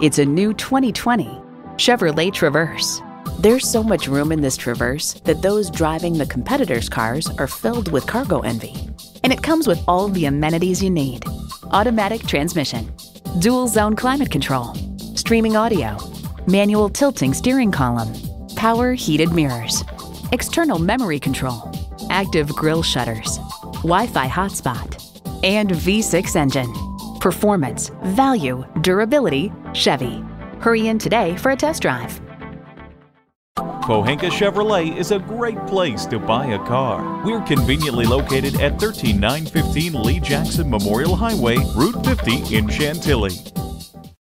It's a new 2020 Chevrolet Traverse. There's so much room in this Traverse that those driving the competitors' cars are filled with cargo envy. And it comes with all the amenities you need automatic transmission, dual zone climate control, streaming audio, manual tilting steering column, power heated mirrors, external memory control, active grille shutters, Wi Fi hotspot, and V6 engine. Performance, value, durability, Chevy. Hurry in today for a test drive. Pohanka Chevrolet is a great place to buy a car. We're conveniently located at 13915 Lee Jackson Memorial Highway, Route 50 in Chantilly.